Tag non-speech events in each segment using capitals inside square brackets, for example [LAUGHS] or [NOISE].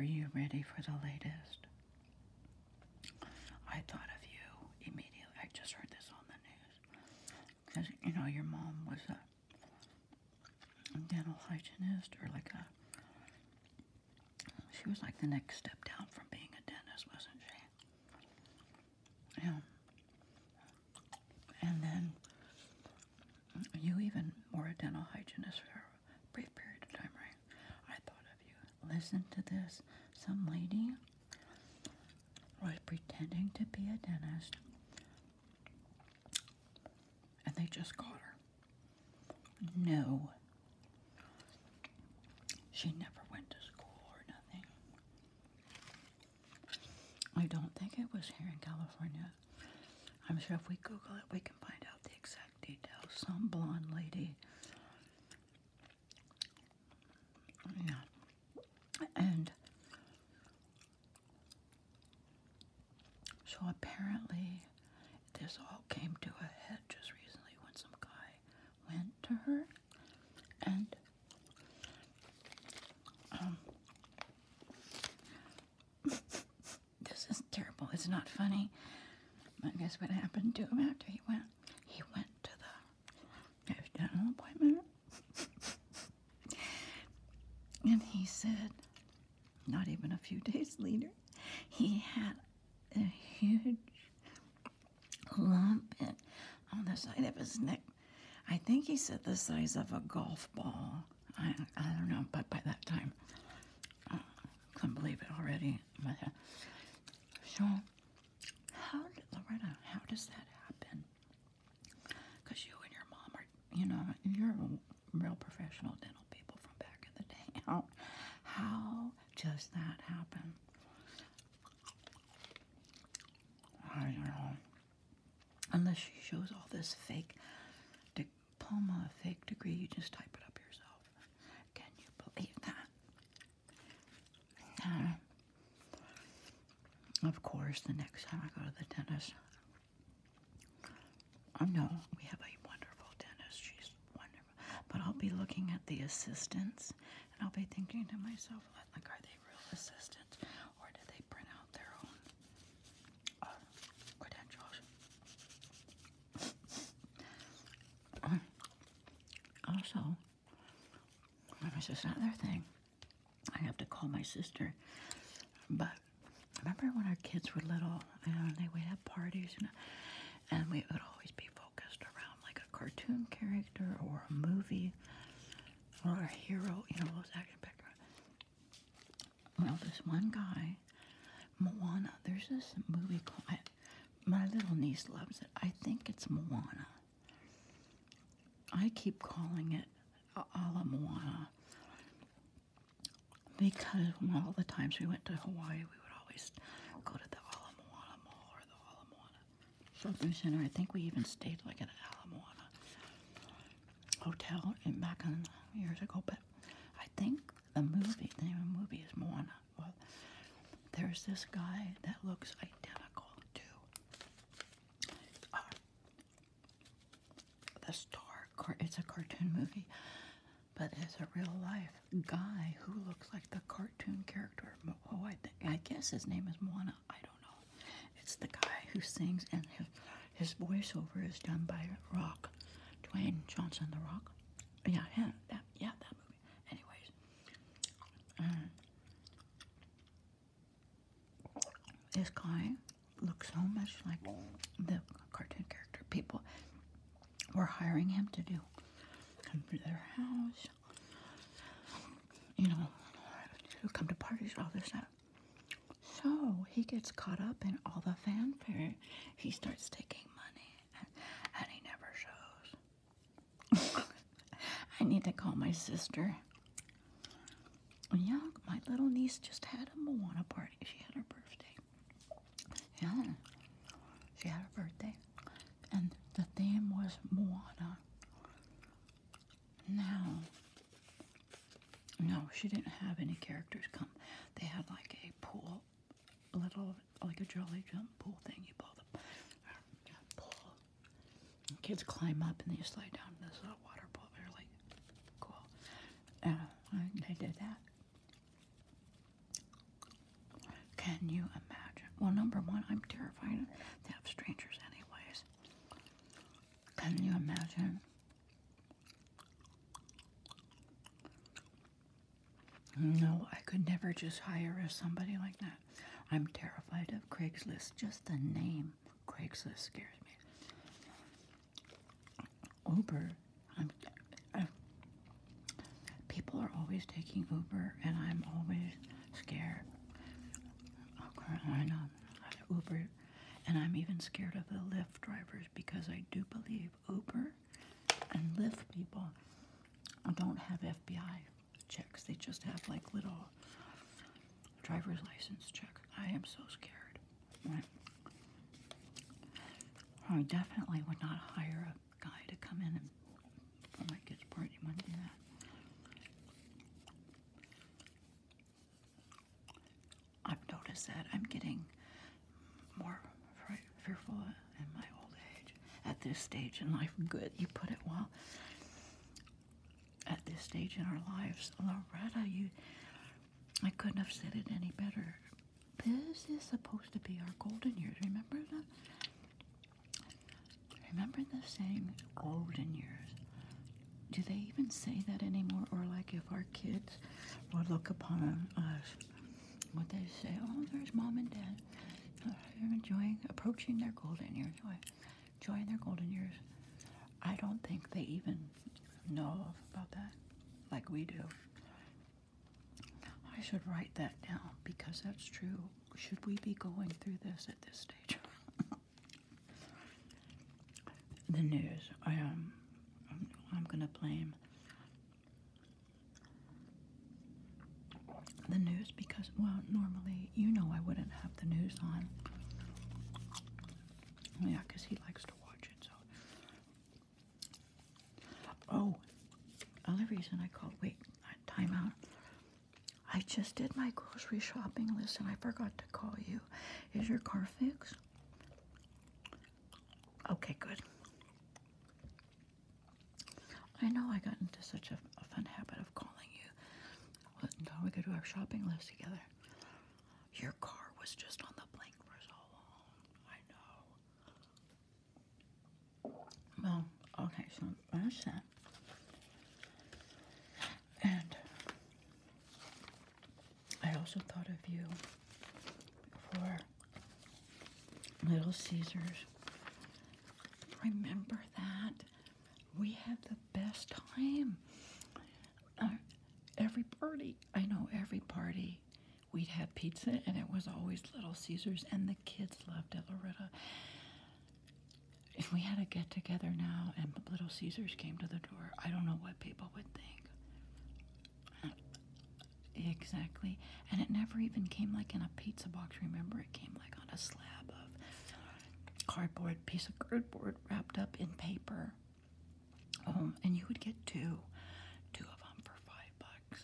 ready for the latest? I thought of you immediately. I just heard this on the news. Because, you know, your mom was a dental hygienist or like a. She was like the next step down from being a dentist, wasn't she? Yeah. And then you even were a dental hygienist for a brief period of time, right? I thought of Listen to this. Some lady was pretending to be a dentist, and they just caught her. No. She never went to school or nothing. I don't think it was here in California. I'm sure if we Google it, we can find out the exact details. Some blonde lady. Yeah. And so apparently, this all came to a head just recently when some guy went to her and um, [LAUGHS] this is terrible. It's not funny. I guess what happened to him after he went, he went to the dental appointment, [LAUGHS] and he said, not even a few days later, he had a huge lump in, on the side of his neck. I think he said the size of a golf ball. I, I don't know, but by that time, I couldn't believe it already. Uh, so, how Loretta? How does that happen? Because you and your mom are, you know, you're real professional dental people from back in the day. How, [LAUGHS] how does that happen? I don't know. Unless she shows all this fake diploma, fake degree, you just type it up yourself. Can you believe that? Uh, of course, the next time I go to the dentist, I know we have a wonderful dentist. She's wonderful. But I'll be looking at the assistants and I'll be thinking to myself, like, are they real assistants or did they print out their own uh, credentials? also, there's this other thing. I have to call my sister. But remember when our kids were little and they would have parties and, and we would always be focused around like a cartoon character or a movie or a hero, you know, those action pictures. Well, this one guy, Moana, there's this movie called, I, my little niece loves it. I think it's Moana. I keep calling it a la Moana because all the times we went to Hawaii, we would always go to the Ala Moana Mall or the Ala Moana Shopping Center. I think we even stayed like at an Ala Moana hotel in back in years ago. But I think the movie, the name of the movie is Moana. Well, there's this guy that looks identical to uh, the star. It's a cartoon movie, but it's a real life guy who looks like the cartoon character. Oh, I think I guess his name is Moana. I don't know. It's the guy who sings, and his, his voiceover is done by Rock, Dwayne Johnson, The Rock. Yeah, him. That, yeah, that movie. Anyways, um, this guy looks so much like the cartoon character. People were hiring him to do come to their house, you know, to come to parties, all this stuff. So he gets caught up in all the fanfare. He starts taking money, and, and he never shows. [LAUGHS] I need to call my sister. Yeah, my little niece just had a Moana party. She had her birthday. Yeah, she had her birthday, and the theme was Moana. Now, no, she didn't have any characters come. They had like a pool, a little, like a jolly jump pool thing. You pull the pool. Kids climb up and then they slide down this little water pool. They're like, cool. Uh, they did that. Can you imagine? Well, number one, I'm terrified to have strangers, anyways. Can you imagine? No, I could never just hire somebody like that. I'm terrified of Craigslist. Just the name Craigslist scares me. Uber, I'm, I, people are always taking Uber, and I'm always scared. I know. Uber, and I'm even scared of the Lyft drivers because I do believe Uber and Lyft people don't have FBI checks. They just have like little driver's license checks. I am so scared. Right. I definitely would not hire a guy to come in and for my kids' party. Do that. I've noticed that I'm getting more fearful in my old age. At this stage in life, good. You put it well. This stage in our lives, Loretta, you. I couldn't have said it any better. This is supposed to be our golden years. Remember that? Remember the saying, golden years? Do they even say that anymore? Or like if our kids would look upon us, would they say, oh, there's mom and dad. They're enjoying, approaching their golden years, enjoying their golden years. I don't think they even know that like we do. I should write that down because that's true. Should we be going through this at this stage? [LAUGHS] the news. I am. I'm, I'm gonna blame the news because, well, normally you know I wouldn't have the news on. Yeah, because he likes to watch it. So. Oh, other reason I called. Wait, time out. I just did my grocery shopping list and I forgot to call you. Is your car fixed? Okay, good. I know I got into such a, a fun habit of calling you. Now we could do our shopping list together. Your car was just on the blink for so long. I know. Well, okay, so that's that. And I also thought of you for Little Caesars. Remember that? We had the best time. Uh, every party, I know every party, we'd have pizza and it was always Little Caesars, and the kids loved it, Loretta. If we had a get together now and Little Caesars came to the door, I don't know what people would think. Exactly. And it never even came like in a pizza box. Remember, it came like on a slab of cardboard, piece of cardboard wrapped up in paper. Um, and you would get two, two of them for five bucks.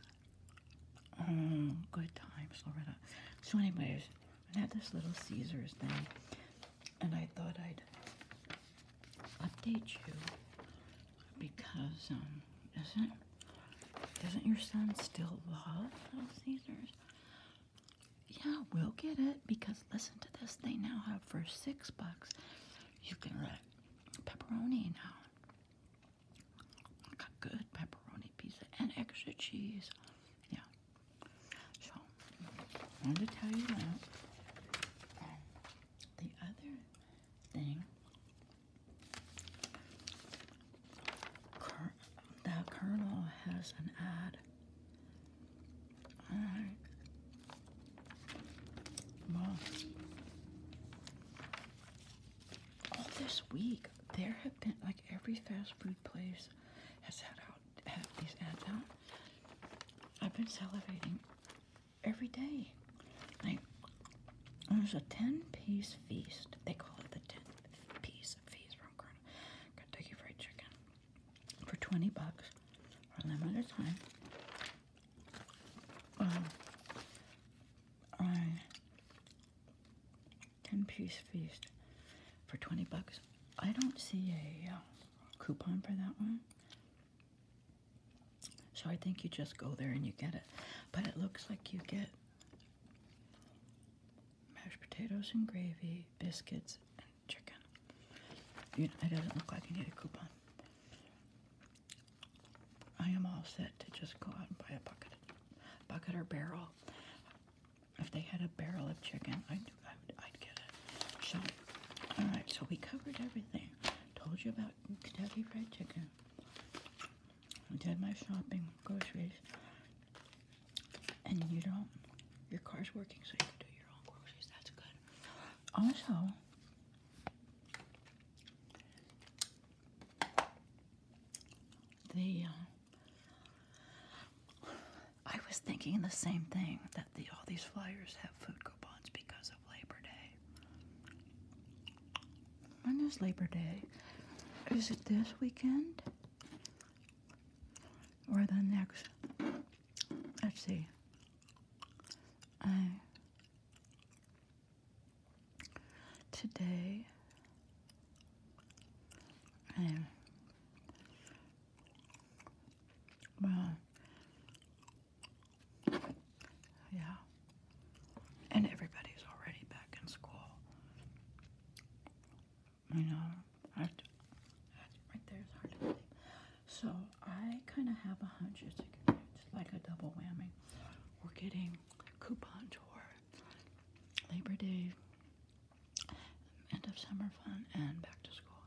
Oh, good times, Loretta. So, anyways, I had this little Caesars thing, and I thought I'd update you because um, isn't doesn't your son still love Little Caesars? Yeah, we'll get it because listen to this. They now have for six bucks, you can get pepperoni now. Got good pepperoni pizza and extra cheese. Yeah. So, I wanted to tell you that. The other thing, Cur- the Colonel has an ad. Alright. Well, all this week there have been like every fast food place has had out had these ads out. I've been salivating every day. Like there's a ten piece feast. They call it the ten piece feast from Kentucky Fried Chicken for twenty bucks for a limited time. Um, I ten piece feast for twenty bucks. I don't see a uh, coupon for that one. So I think you just go there and you get it. But it looks like you get mashed potatoes and gravy, biscuits, and chicken. You know, it doesn't look like you need a coupon. I am all set to just go out and buy a bucket, bucket or barrel. If they had a barrel of chicken, I'd, I'd, I'd get it. So, all right, so we covered everything. Told you about Kentucky Fried Chicken. I did my shopping, groceries, and you don't. Your car's working, so you can do your own groceries. That's good. Also, the uh, I was thinking the same thing that the all these flyers have food coupons because of Labor Day. When is Labor Day? Is it this weekend? Or the next? Let's see. I today and well yeah and everybody's already back in school I know I, that's right there is hard to believe so I kind of have a hunch it's, it's like a double whammy we're getting coupons for Labor Day end of summer fun and back to school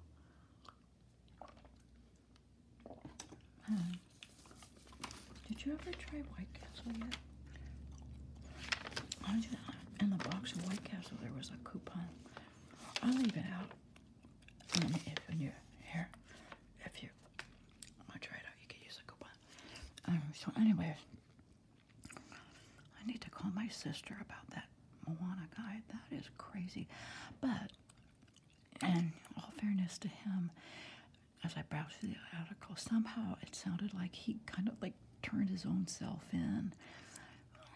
um, did you ever try White Castle yet? In the box of White Castle, there was a coupon. I'll leave it out. And if you here, if you want to try it out, you can use a coupon. Um, so, anyways, call my sister about that Moana guy. That is crazy. But, in all fairness to him, as I browsed through the article, somehow it sounded like he kind of like turned his own self in.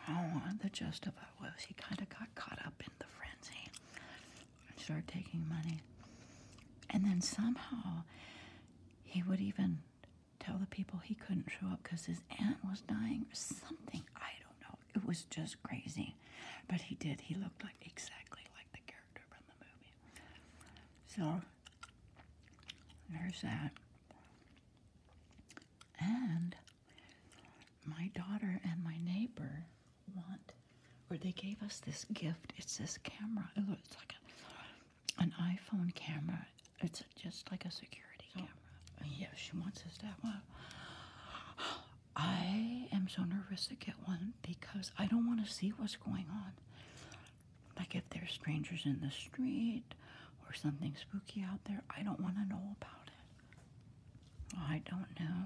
Oh, the gist of it was he kind of got caught up in the frenzy and started taking money. And then somehow he would even tell the people he couldn't show up because his aunt was dying or something. I. It was just crazy. But he did. He looked like exactly like the character from the movie. So there's that. And my daughter and my neighbor want, or they gave us this gift. It's this camera. It looks like a, an iPhone camera. It's just like a security camera. Yeah, she wants us to have one. [GASPS] I so nervous to get one because I don't want to see what's going on. Like if there's strangers in the street or something spooky out there, I don't want to know about it. I don't know.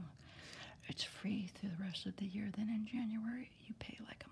It's free through the rest of the year. Then in January, you pay like